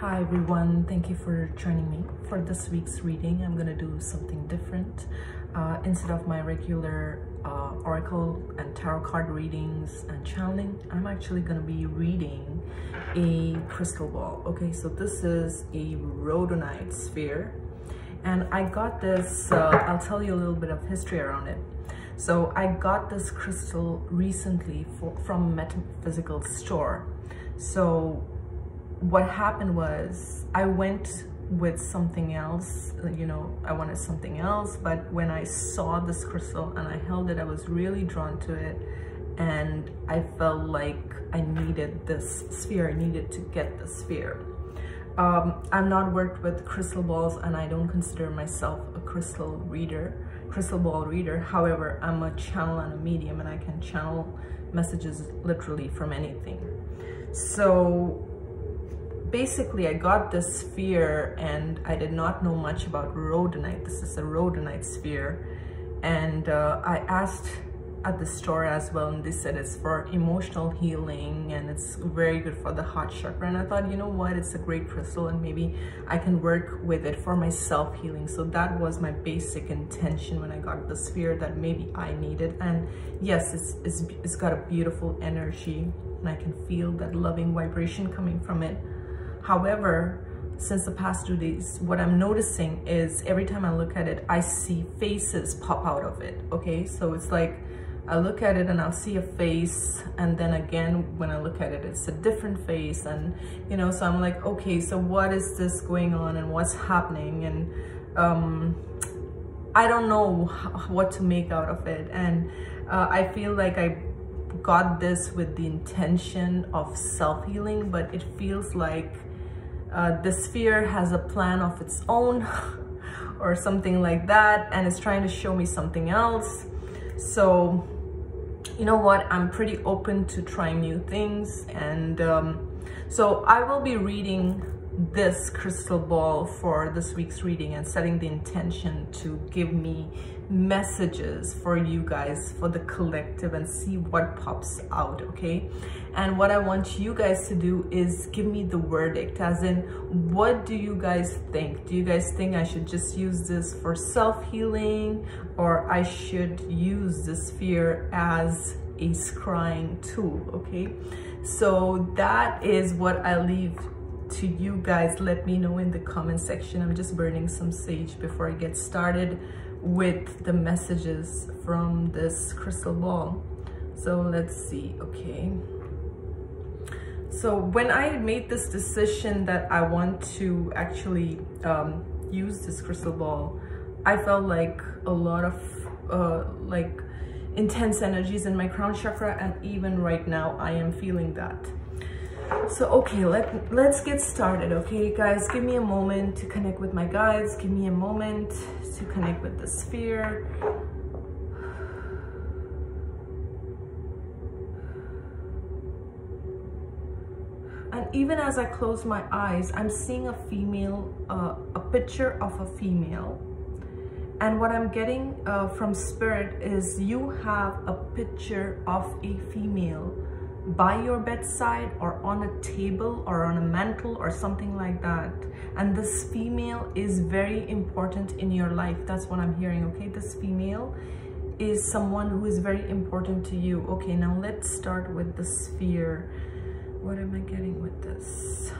Hi everyone, thank you for joining me for this week's reading. I'm gonna do something different. Uh, instead of my regular uh, oracle and tarot card readings and channeling, I'm actually gonna be reading a crystal ball. Okay, so this is a rhodonite sphere and I got this, uh, I'll tell you a little bit of history around it. So I got this crystal recently for, from metaphysical store. So what happened was I went with something else, you know, I wanted something else, but when I saw this crystal and I held it, I was really drawn to it and I felt like I needed this sphere, I needed to get the sphere. Um, I've not worked with crystal balls and I don't consider myself a crystal reader, crystal ball reader. However, I'm a channel and a medium and I can channel messages literally from anything. So basically I got this sphere and I did not know much about rhodonite. This is a rhodonite sphere. And uh, I asked at the store as well and they said it's for emotional healing and it's very good for the heart chakra. And I thought you know what? It's a great crystal and maybe I can work with it for my self healing so that was my basic intention when I got the sphere that maybe I needed. And yes it's, it's, it's got a beautiful energy and I can feel that loving vibration coming from it However, since the past two days, what I'm noticing is every time I look at it, I see faces pop out of it, okay? So it's like, I look at it and I'll see a face and then again when I look at it it's a different face and you know so I'm like okay so what is this going on and what's happening and um, I don't know what to make out of it and uh, I feel like I got this with the intention of self-healing but it feels like uh, the sphere has a plan of its own or something like that and it's trying to show me something else. So you know what? I'm pretty open to trying new things and um, so i will be reading this crystal ball for this week's reading and setting the intention to give me messages for you guys for the collective and see what pops out okay? And what i want you guys to do is give me the verdict as in what do you guys think? Do you guys think i should just use this for self-healing or i should use this sphere as a scrying tool okay? So that is what i leave to you guys let me know in the comment section. I'm just burning some sage before i get started with the messages from this crystal ball. So let's see okay. So when i made this decision that i want to actually um, use this crystal ball i felt like a lot of uh, like intense energies in my crown chakra and even right now i am feeling that so okay let let's get started okay guys? Give me a moment to connect with my guides. Give me a moment to connect with the sphere. And even as I close my eyes I'm seeing a female uh, a picture of a female. And what I'm getting uh, from spirit is you have a picture of a female by your bedside or on a table or on a mantle or something like that. And this female is very important in your life. That's what i'm hearing okay? This female is someone who is very important to you. Okay now let's start with the sphere. What am i getting with this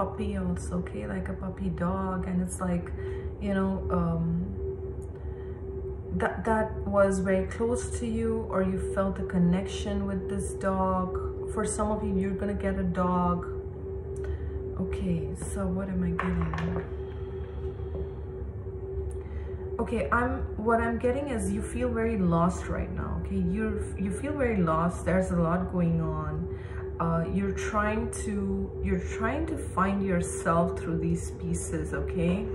puppy also, okay, like a puppy dog, and it's like, you know, um, that that was very close to you, or you felt a connection with this dog. For some of you, you're gonna get a dog. Okay, so what am I getting? okay i'm what i'm getting is you feel very lost right now okay you you feel very lost there's a lot going on uh, you're trying to you're trying to find yourself through these pieces okay?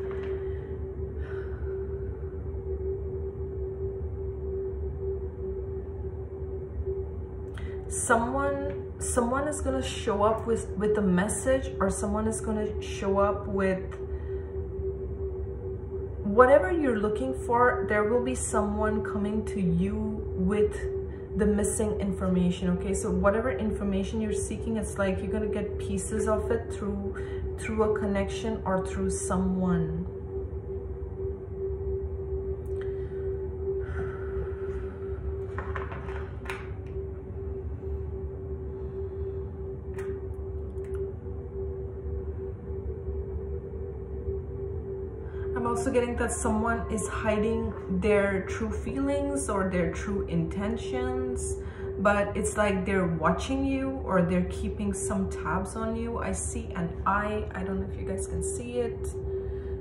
Someone someone is going to show up with with a message or someone is going to show up with whatever you're looking for there will be someone coming to you with the missing information okay? So whatever information you're seeking it's like you're gonna get pieces of it through through a connection or through someone that someone is hiding their true feelings or their true intentions but it's like they're watching you or they're keeping some tabs on you. I see an eye. I don't know if you guys can see it.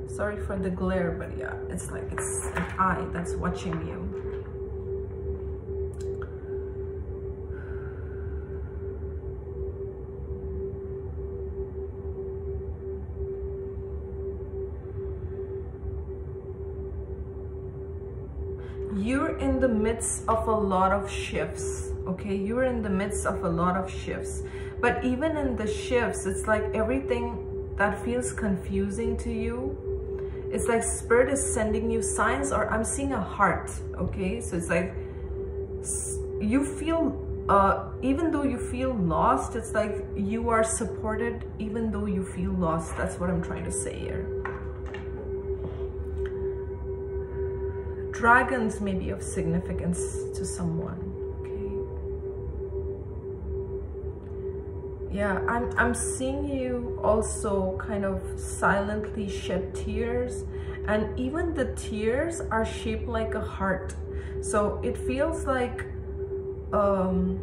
Sorry for the glare but yeah it's like it's an eye that's watching you in the midst of a lot of shifts okay? You're in the midst of a lot of shifts. But even in the shifts it's like everything that feels confusing to you it's like spirit is sending you signs or i'm seeing a heart okay? So it's like you feel uh even though you feel lost it's like you are supported even though you feel lost. That's what i'm trying to say here dragons may be of significance to someone okay? Yeah i'm i'm seeing you also kind of silently shed tears and even the tears are shaped like a heart. So it feels like um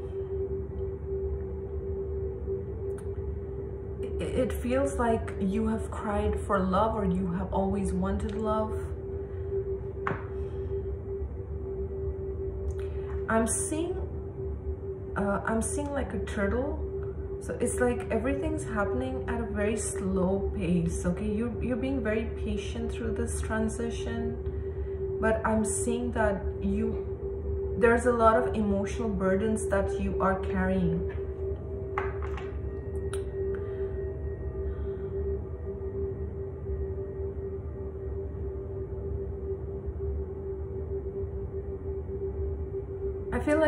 it feels like you have cried for love or you have always wanted love I'm seeing uh, I'm seeing like a turtle. So it's like everything's happening at a very slow pace okay? You you're being very patient through this transition but I'm seeing that you there's a lot of emotional burdens that you are carrying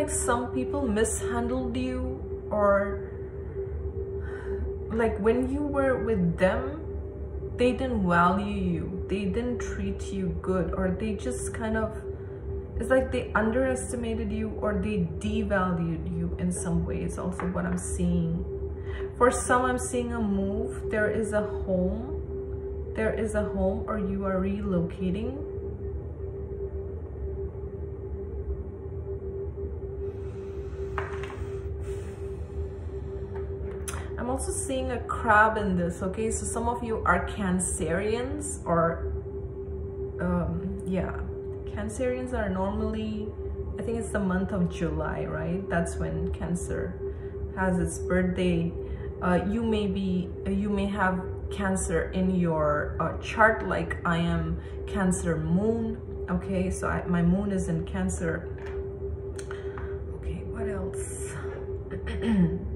like some people mishandled you or like when you were with them they didn't value you they didn't treat you good or they just kind of it's like they underestimated you or they devalued you in some ways also what i'm seeing. For some i'm seeing a move there is a home there is a home or you are relocating also seeing a crab in this, okay? So some of you are Cancerians or, um, yeah, Cancerians are normally, I think it's the month of July, right? That's when Cancer has its birthday. Uh, you may be, you may have Cancer in your uh, chart like I am Cancer moon, okay? So I, my moon is in Cancer. Okay, what else?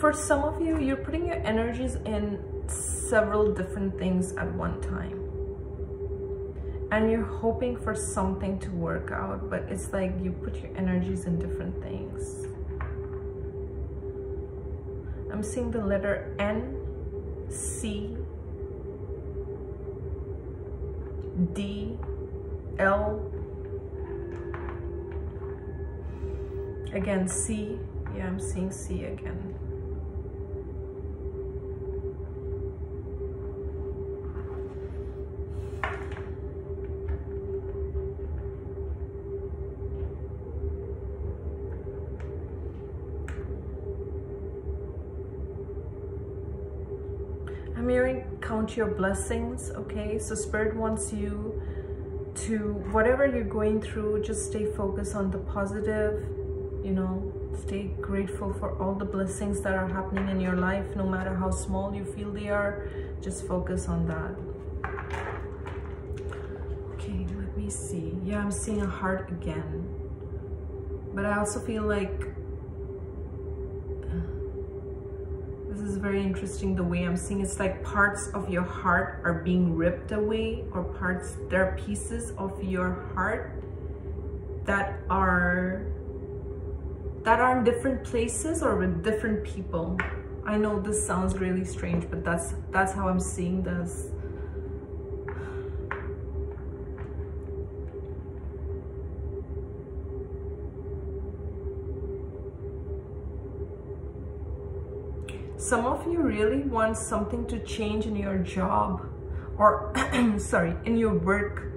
for some of you, you're putting your energies in several different things at one time. And you're hoping for something to work out, but it's like you put your energies in different things. I'm seeing the letter N, C, D, L, again C, yeah I'm seeing C again. Count your blessings okay so spirit wants you to whatever you're going through just stay focused on the positive you know stay grateful for all the blessings that are happening in your life no matter how small you feel they are just focus on that Okay, let me see. Yeah, I'm seeing a heart again. But I also feel like is very interesting the way I'm seeing it's like parts of your heart are being ripped away or parts there are pieces of your heart that are that are in different places or with different people. I know this sounds really strange, but that's that's how I'm seeing this. Some of you really want something to change in your job or sorry in your work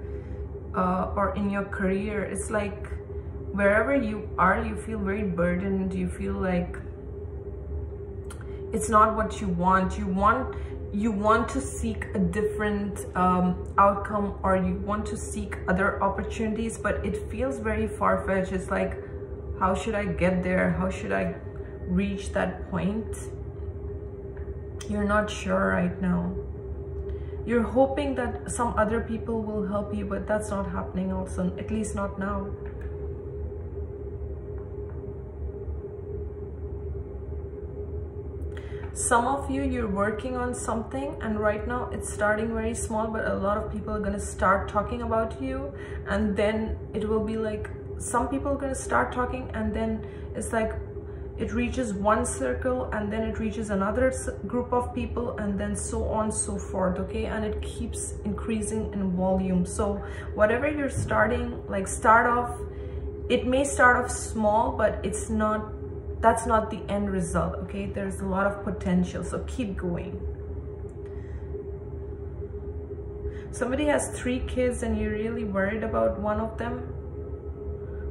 uh, or in your career. It's like wherever you are you feel very burdened. You feel like it's not what you want. You want you want to seek a different um, outcome or you want to seek other opportunities but it feels very far-fetched. It's like how should I get there? How should I reach that point you're not sure right now. You're hoping that some other people will help you but that's not happening also at least not now. Some of you you're working on something and right now it's starting very small but a lot of people are going to start talking about you and then it will be like some people are going to start talking and then it's like it reaches one circle and then it reaches another group of people and then so on so forth okay? And it keeps increasing in volume. So whatever you're starting like start off it may start off small but it's not that's not the end result okay? There's a lot of potential so keep going. Somebody has three kids and you're really worried about one of them?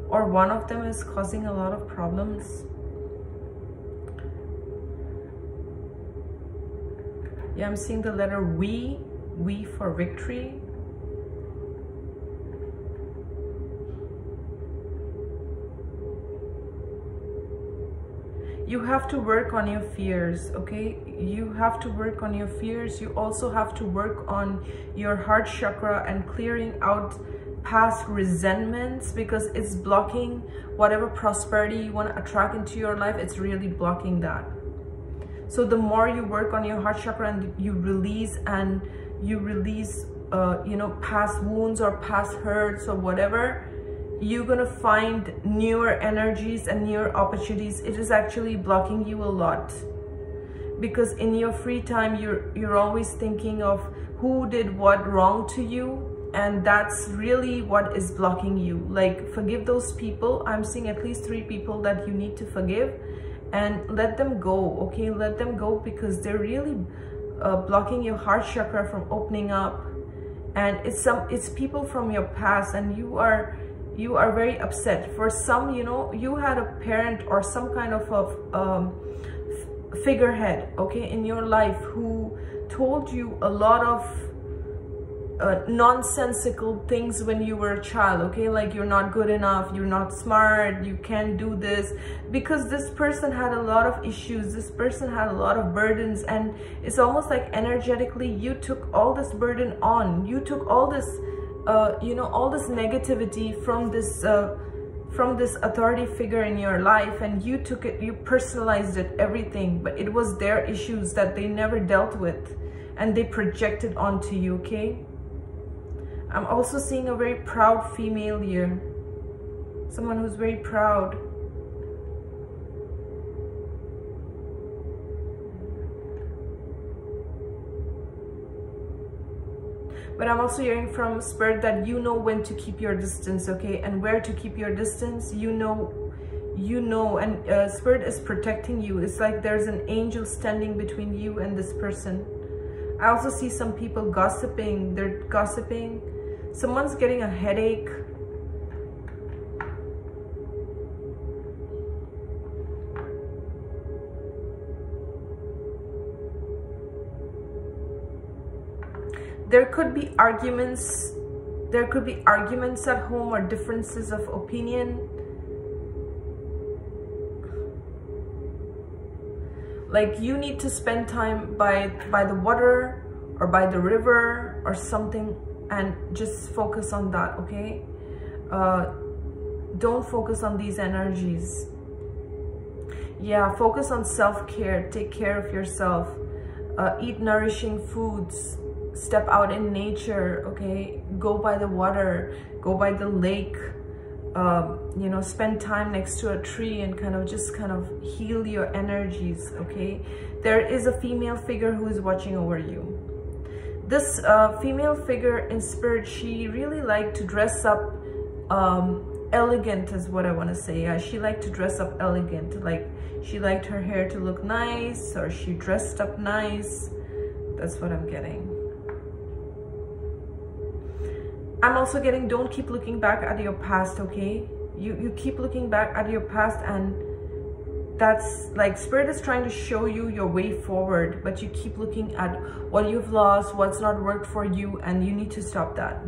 Or one of them is causing a lot of problems Yeah, I'm seeing the letter we, we for victory. You have to work on your fears, okay? You have to work on your fears. You also have to work on your heart chakra and clearing out past resentments because it's blocking whatever prosperity you want to attract into your life. It's really blocking that. So the more you work on your heart chakra and you release and you release, uh, you know, past wounds or past hurts or whatever, you're gonna find newer energies and newer opportunities. It is actually blocking you a lot. Because in your free time, you're, you're always thinking of who did what wrong to you and that's really what is blocking you. Like forgive those people. I'm seeing at least three people that you need to forgive and let them go okay? Let them go because they're really uh, blocking your heart chakra from opening up. And it's some it's people from your past and you are you are very upset. For some you know you had a parent or some kind of a um, figurehead okay in your life who told you a lot of uh, nonsensical things when you were a child okay? Like you're not good enough you're not smart you can't do this. Because this person had a lot of issues this person had a lot of burdens and it's almost like energetically you took all this burden on. You took all this uh, you know all this negativity from this uh, from this authority figure in your life and you took it you personalized it everything. But it was their issues that they never dealt with and they projected onto you okay I'm also seeing a very proud female here. Someone who's very proud. But I'm also hearing from spirit that you know when to keep your distance, okay? And where to keep your distance, you know you know and uh, spirit is protecting you it's like there's an angel standing between you and this person i also see some people gossiping they're gossiping someone's getting a headache. There could be arguments there could be arguments at home or differences of opinion. Like you need to spend time by by the water or by the river or something and just focus on that okay? Uh, don't focus on these energies. Yeah focus on self-care. Take care of yourself. Uh, eat nourishing foods. Step out in nature okay? Go by the water. Go by the lake. Um, you know spend time next to a tree and kind of just kind of heal your energies okay? There is a female figure who is watching over you this uh, female figure in spirit she really liked to dress up um, elegant is what I want to say. Uh, she liked to dress up elegant. Like she liked her hair to look nice or she dressed up nice. That's what I'm getting. I'm also getting don't keep looking back at your past, okay? You, you keep looking back at your past and that's like spirit is trying to show you your way forward but you keep looking at what you've lost what's not worked for you and you need to stop that.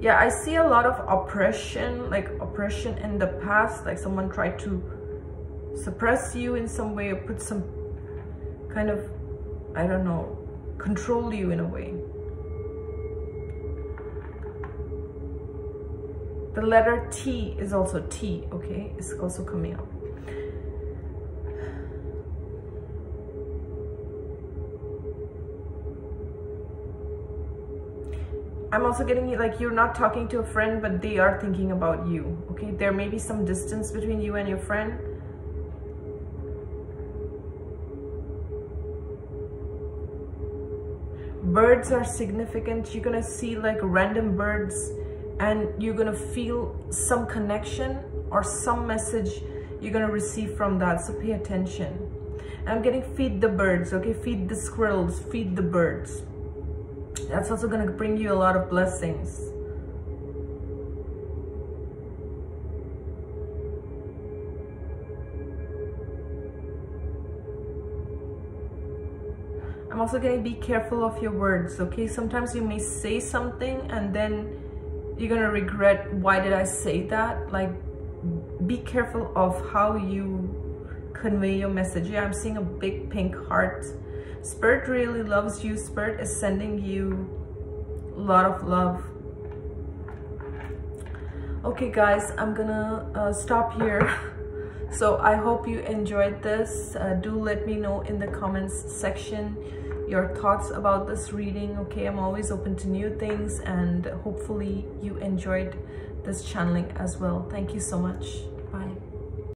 Yeah i see a lot of oppression like oppression in the past like someone tried to suppress you in some way or put some kind of i don't know control you in a way the letter t is also t okay it's also coming up I'm also getting like you're not talking to a friend, but they are thinking about you. Okay, there may be some distance between you and your friend. Birds are significant. You're gonna see like random birds and you're gonna feel some connection or some message you're gonna receive from that. So pay attention. I'm getting feed the birds, okay? Feed the squirrels, feed the birds that's also to bring you a lot of blessings. I'm also to be careful of your words, okay? Sometimes you may say something and then you're to regret, why did I say that? Like, be careful of how you convey your message. Yeah, I'm seeing a big pink heart Spirit really loves you. Spirit is sending you a lot of love. Okay, guys, I'm gonna uh, stop here. so I hope you enjoyed this. Uh, do let me know in the comments section your thoughts about this reading. Okay, I'm always open to new things and hopefully you enjoyed this channeling as well. Thank you so much.